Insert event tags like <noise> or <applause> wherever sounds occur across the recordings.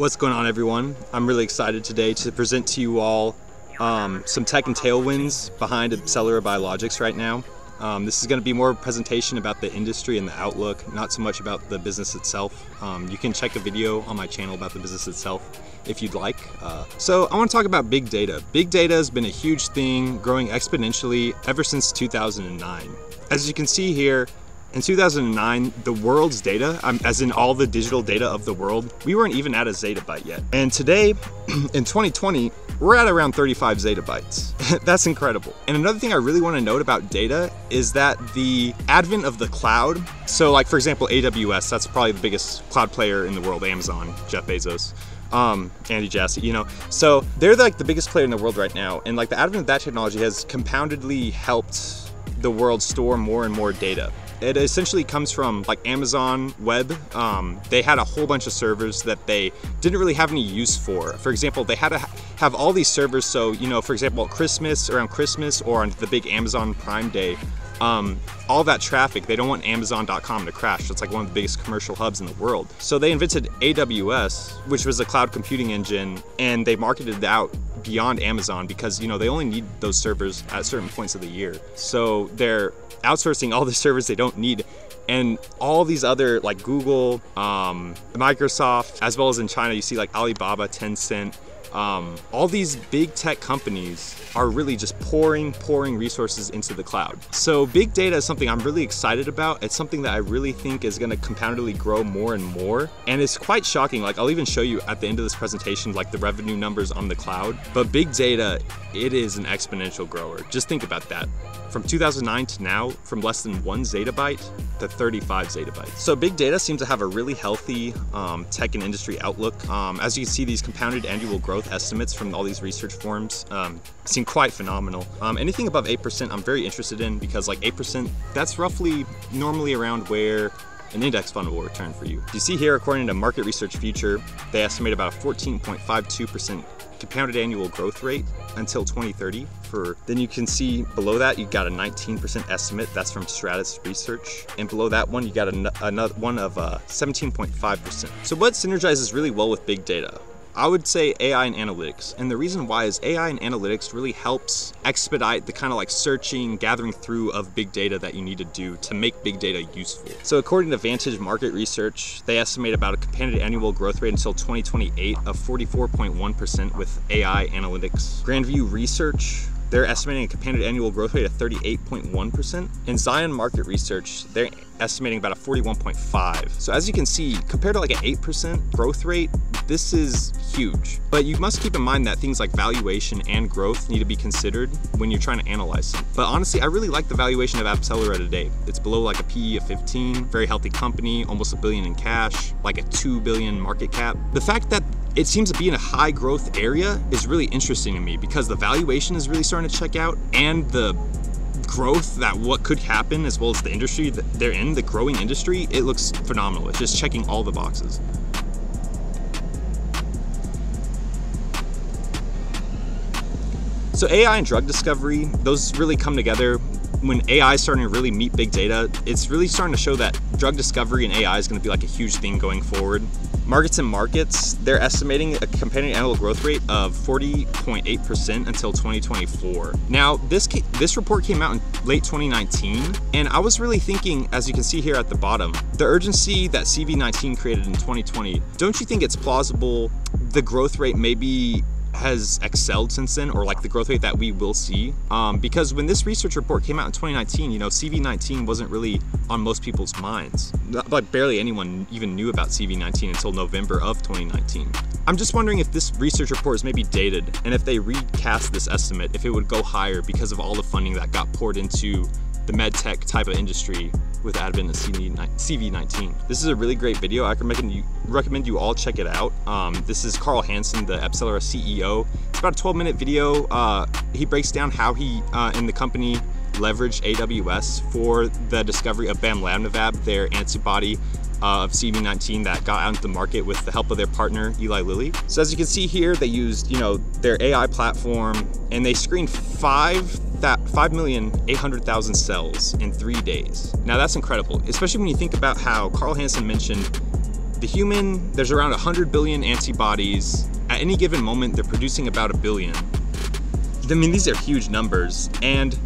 What's going on everyone? I'm really excited today to present to you all um, some tech and tailwinds behind AbCellera Biologics right now. Um, this is going to be more a presentation about the industry and the outlook, not so much about the business itself. Um, you can check a video on my channel about the business itself if you'd like. Uh, so I want to talk about big data. Big data has been a huge thing, growing exponentially ever since 2009. As you can see here, in 2009, the world's data, um, as in all the digital data of the world, we weren't even at a zettabyte yet. And today, <clears throat> in 2020, we're at around 35 zettabytes. <laughs> That's incredible. And another thing I really want to note about data is that the advent of the cloud, so like for example, AWS, that's probably the biggest cloud player in the world, Amazon, Jeff Bezos um, Andy Jassy, you know. So they're like the biggest player in the world right now. And like the advent of that technology has compoundedly helped the world store more and more data. It essentially comes from like Amazon Web. Um, they had a whole bunch of servers that they didn't really have any use for. For example, they had to have all these servers. So, you know, for example, Christmas, around Christmas or on the big Amazon Prime Day, um, all that traffic, they don't want Amazon.com to crash. It's like one of the biggest commercial hubs in the world. So they invented AWS, which was a cloud computing engine, and they marketed it out beyond Amazon because you know they only need those servers at certain points of the year. So they're outsourcing all the <laughs> servers they don't need and all these other like Google, um, Microsoft, as well as in China, you see like Alibaba, Tencent, um, all these big tech companies are really just pouring, pouring resources into the cloud. So big data is something I'm really excited about. It's something that I really think is gonna compoundedly grow more and more. And it's quite shocking. Like I'll even show you at the end of this presentation, like the revenue numbers on the cloud. But big data, it is an exponential grower. Just think about that. From 2009 to now, from less than one zettabyte to 35 zettabytes. So big data seems to have a really healthy um, tech and industry outlook. Um, as you can see, these compounded annual growth estimates from all these research firms um, seem quite phenomenal. Um, anything above 8% I'm very interested in because like 8%, that's roughly normally around where an index fund will return for you. You see here, according to Market Research Future, they estimate about a 14.52% compounded annual growth rate until 2030 for then you can see below that you got a 19% estimate that's from Straits Research. And below that one you got another one of 17.5% uh, so what synergizes really well with big data I would say AI and analytics. And the reason why is AI and analytics really helps expedite the kind of like searching, gathering through of big data that you need to do to make big data useful. So according to Vantage Market Research, they estimate about a compounded annual growth rate until 2028 of 44.1% with AI analytics. Grandview Research they're estimating a compounded annual growth rate of 38.1%. In Zion Market Research, they're estimating about a 41.5. So as you can see, compared to like an 8% growth rate, this is huge. But you must keep in mind that things like valuation and growth need to be considered when you're trying to analyze. But honestly, I really like the valuation of AbCellera today. It's below like a PE of 15, very healthy company, almost a billion in cash, like a 2 billion market cap. The fact that it seems to be in a high growth area is really interesting to me because the valuation is really starting to check out and the growth that what could happen as well as the industry that they're in, the growing industry, it looks phenomenal. It's just checking all the boxes. So AI and drug discovery, those really come together when AI is starting to really meet big data. It's really starting to show that drug discovery and AI is going to be like a huge thing going forward. Markets and markets, they're estimating a compounded annual growth rate of 40.8% until 2024. Now, this this report came out in late 2019, and I was really thinking, as you can see here at the bottom, the urgency that CV19 created in 2020, don't you think it's plausible the growth rate may be has excelled since then or like the growth rate that we will see. Um, because when this research report came out in 2019 you know CV19 wasn't really on most people's minds. Like barely anyone even knew about CV19 until November of 2019 I'm just wondering if this research report is maybe dated and if they recast this estimate if it would go higher because of all the funding that got poured into the med tech type of industry with advent of CV19. This is a really great video. I recommend you, recommend you all check it out. Um, this is Carl Hansen, the AbCellera CEO. It's about a 12 minute video. Uh, he breaks down how he uh, and the company leveraged AWS for the discovery of bamlanivimab, their antibody uh, of CV19 that got out into the market with the help of their partner, Eli Lilly. So as you can see here, they used, you know, their AI platform and they screened five that 5,800,000 cells in three days. Now that's incredible, especially when you think about how Carl Hansen mentioned the human, there's around 100 billion antibodies. At any given moment, they're producing about a billion. I mean, these are huge numbers. And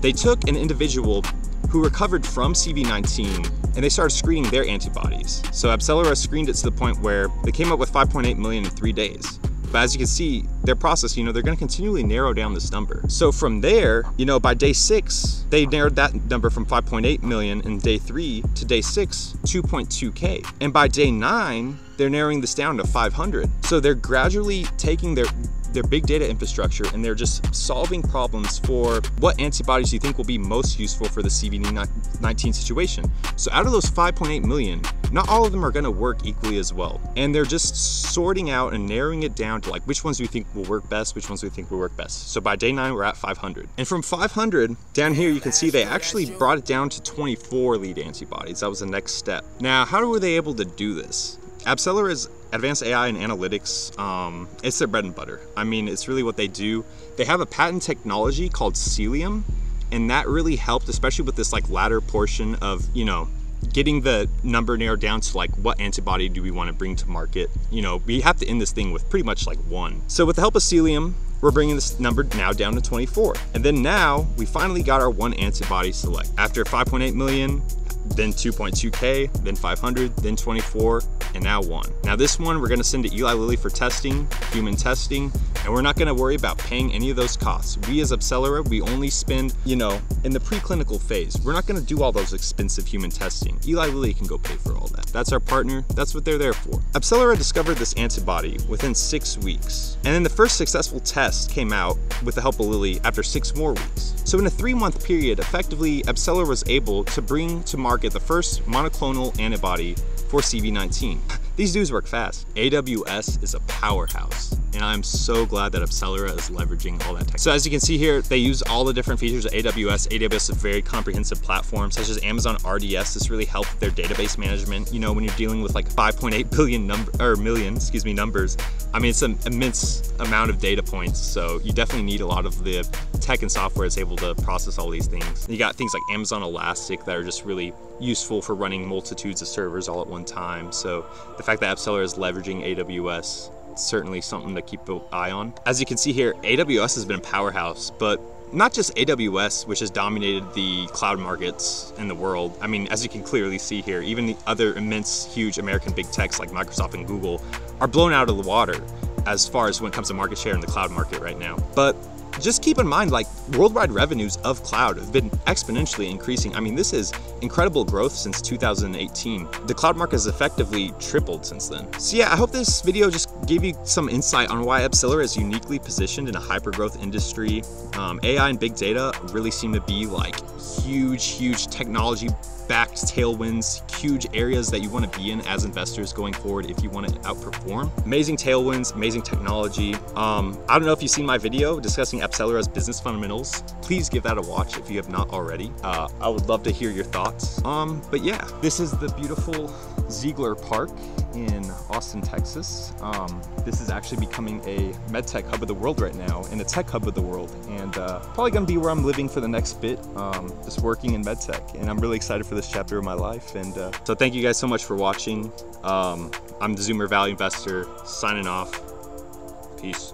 they took an individual who recovered from CV19 and they started screening their antibodies. So AbCellera screened it to the point where they came up with 5.8 million in three days. But as you can see, their process, you know, they're gonna continually narrow down this number. So from there, you know, by day six, they narrowed that number from 5.8 million in day three to day six, 2.2K. And by day nine, they're narrowing this down to 500. So they're gradually taking their their big data infrastructure and they're just solving problems for what antibodies you think will be most useful for the CV19 situation. So out of those 5.8 million, not all of them are gonna work equally as well. And they're just sorting out and narrowing it down to like which ones we think will work best, which ones we think will work best. So by day nine, we're at 500. And from 500, down here you can see they actually brought it down to 24 lead antibodies. That was the next step. Now, how were they able to do this? AbCellera is advanced AI and analytics. Um, it's their bread and butter. I mean, it's really what they do. They have a patent technology called Celium, and that really helped, especially with this like latter portion of, you know, getting the number narrowed down to like what antibody do we want to bring to market. You know, we have to end this thing with pretty much like one. So with the help of Celium, we're bringing this number now down to 24. And then now we finally got our one antibody select. After 5.8 million, then 2.2K, then 500, then 24, and now one. Now this one we're gonna send to Eli Lilly for testing, human testing, and we're not gonna worry about paying any of those costs. We as AbCellera, we only spend, you know, in the preclinical phase. We're not gonna do all those expensive human testing. Eli Lilly can go pay for all that. That's our partner, that's what they're there for. AbCellera discovered this antibody within six weeks, and then the first successful test came out with the help of Lilly after six more weeks. So in a three month period, effectively, AbCellera was able to bring to market the first monoclonal antibody for CV19. <laughs> These dudes work fast. AWS is a powerhouse and I'm so glad that AbCellera is leveraging all that tech. So as you can see here, they use all the different features of AWS. AWS is a very comprehensive platform, such as Amazon RDS. This really helped their database management. You know, when you're dealing with like 5.8 billion number or million, excuse me, numbers. I mean, it's an immense amount of data points. So you definitely need a lot of the tech and software that's able to process all these things. You got things like Amazon Elastic that are just really useful for running multitudes of servers all at one time. So the fact that AbCellera is leveraging AWS is certainly something to keep an eye on. As you can see here, AWS has been a powerhouse, but not just AWS, which has dominated the cloud markets in the world. I mean, as you can clearly see here, even the other immense, huge American big techs like Microsoft and Google are blown out of the water as far as when it comes to market share in the cloud market right now. But just keep in mind like worldwide revenues of cloud have been exponentially increasing. I mean, this is incredible growth since 2018. The cloud market has effectively tripled since then. So yeah, I hope this video just gave you some insight on why AbCellera is uniquely positioned in a hyper growth industry. Um, AI and big data really seem to be like huge, huge technology backed tailwinds, huge areas that you want to be in as investors going forward if you want to outperform. Amazing tailwinds, amazing technology. Um, I don't know if you've seen my video discussing AbCellera's business fundamentals. Please give that a watch if you have not already. Uh, I would love to hear your thoughts. Um, but yeah, this is the beautiful Zilker Park in Austin, Texas. This is actually becoming a medtech hub of the world right now and a tech hub of the world. And uh, probably gonna be where I'm living for the next bit, um, just working in medtech. And I'm really excited for this chapter of my life. And uh, so thank you guys so much for watching. Um, I'm the Zoomer Value Investor signing off. Peace.